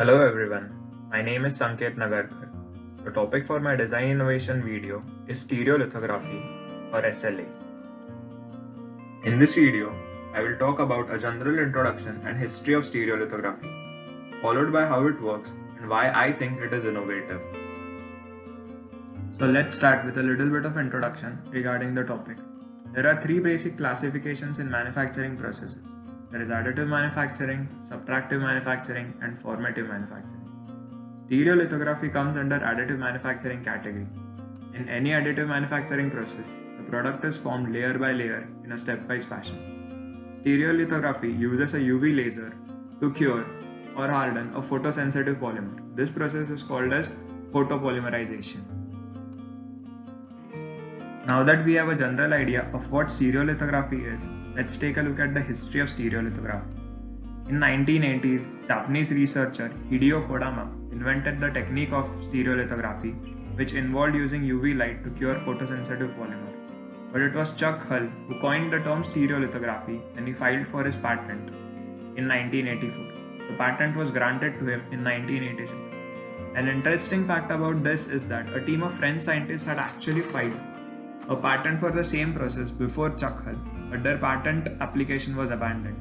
Hello everyone, my name is Sanket Nagarkar. The topic for my design innovation video is stereolithography or SLA. In this video, I will talk about a general introduction and history of stereolithography, followed by how it works and why I think it is innovative. So let's start with a little bit of introduction regarding the topic. There are three basic classifications in manufacturing processes. There is additive manufacturing, subtractive manufacturing, and formative manufacturing. Stereolithography comes under additive manufacturing category. In any additive manufacturing process, the product is formed layer by layer in a stepwise fashion. Stereolithography uses a UV laser to cure or harden a photosensitive polymer. This process is called as photopolymerization. Now that we have a general idea of what stereolithography is, let's take a look at the history of stereolithography. In 1980s, Japanese researcher Hideo Kodama invented the technique of stereolithography, which involved using UV light to cure photosensitive polymer. But it was Chuck Hull who coined the term stereolithography and he filed for his patent in 1984. The patent was granted to him in 1986. An interesting fact about this is that a team of French scientists had actually filed a patent for the same process before Chuck Hull, but their patent application was abandoned.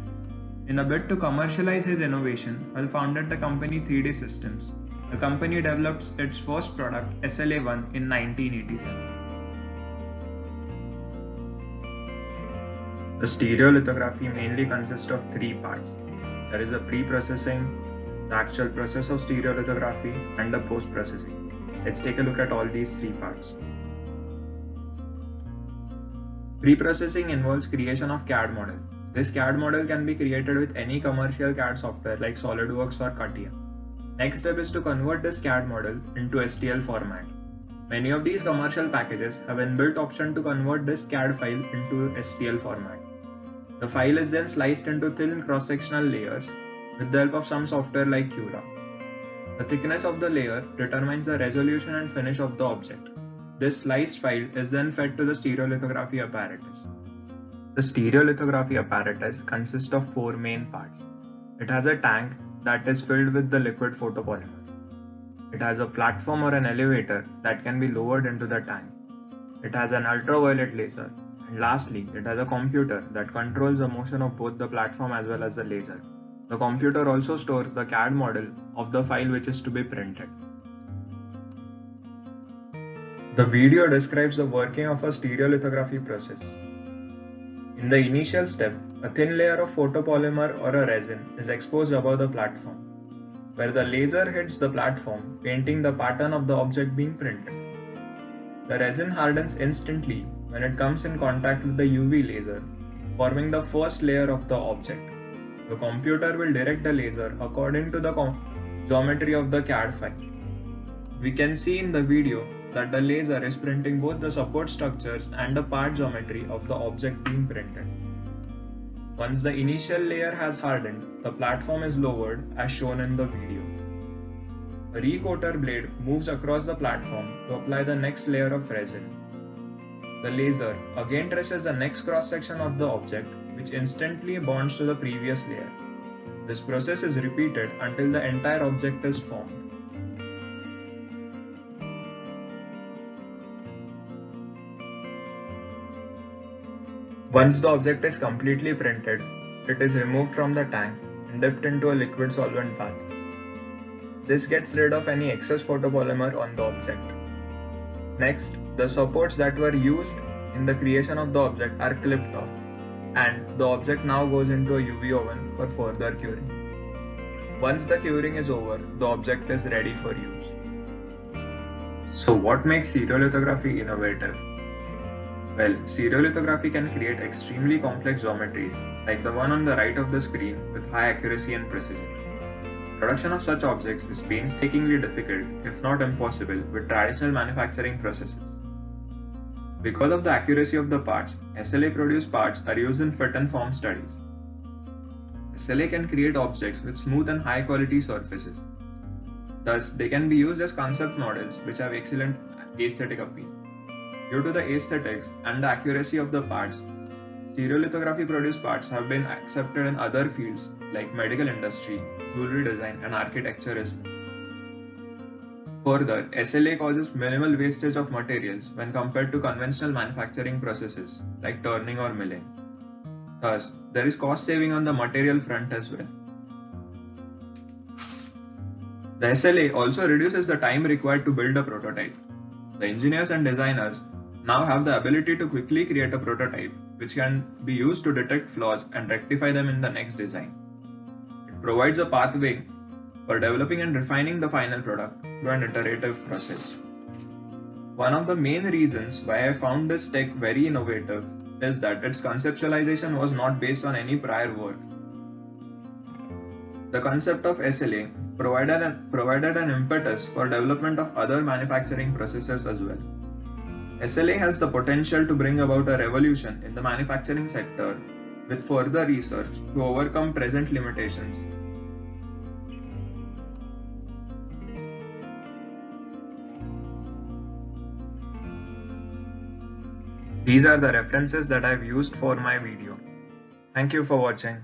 In a bid to commercialize his innovation, Hull founded the company 3D Systems. The company developed its first product, SLA1, in 1987. The stereolithography mainly consists of three parts. There is a pre-processing, the actual process of stereolithography, and the post-processing. Let's take a look at all these three parts. Pre-processing involves creation of CAD model. This CAD model can be created with any commercial CAD software like SolidWorks or CATIA. Next step is to convert this CAD model into STL format. Many of these commercial packages have inbuilt option to convert this CAD file into STL format. The file is then sliced into thin cross-sectional layers with the help of some software like Cura. The thickness of the layer determines the resolution and finish of the object. This sliced file is then fed to the stereolithography apparatus. The stereolithography apparatus consists of four main parts. It has a tank that is filled with the liquid photopolymer. It has a platform or an elevator that can be lowered into the tank. It has an ultraviolet laser. And lastly, it has a computer that controls the motion of both the platform as well as the laser. The computer also stores the CAD model of the file which is to be printed. The video describes the working of a stereolithography process. In the initial step, a thin layer of photopolymer or a resin is exposed above the platform, where the laser hits the platform, painting the pattern of the object being printed. The resin hardens instantly when it comes in contact with the UV laser, forming the first layer of the object. The computer will direct the laser according to the geometry of the CAD file. We can see in the video that the laser is printing both the support structures and the part geometry of the object being printed. Once the initial layer has hardened, the platform is lowered as shown in the video. A recoater blade moves across the platform to apply the next layer of resin. The laser again traces the next cross section of the object which instantly bonds to the previous layer. This process is repeated until the entire object is formed. Once the object is completely printed, it is removed from the tank and dipped into a liquid solvent bath. This gets rid of any excess photopolymer on the object. Next, the supports that were used in the creation of the object are clipped off and the object now goes into a UV oven for further curing. Once the curing is over, the object is ready for use. So what makes stereolithography innovative? Well, stereolithography can create extremely complex geometries, like the one on the right of the screen, with high accuracy and precision. Production of such objects is painstakingly difficult, if not impossible, with traditional manufacturing processes. Because of the accuracy of the parts, SLA produced parts are used in fit and form studies. SLA can create objects with smooth and high quality surfaces. Thus, they can be used as concept models which have excellent aesthetic appeal. Due to the aesthetics and the accuracy of the parts, stereolithography produced parts have been accepted in other fields like medical industry, jewelry design, and architecture as well. Further, SLA causes minimal wastage of materials when compared to conventional manufacturing processes like turning or milling. Thus, there is cost saving on the material front as well. The SLA also reduces the time required to build a prototype. The engineers and designers now have the ability to quickly create a prototype which can be used to detect flaws and rectify them in the next design. It provides a pathway for developing and refining the final product through an iterative process. One of the main reasons why I found this tech very innovative is that its conceptualization was not based on any prior work. The concept of SLA provided an, provided an impetus for development of other manufacturing processes as well. SLA has the potential to bring about a revolution in the manufacturing sector with further research to overcome present limitations These are the references that I've used for my video. Thank you for watching.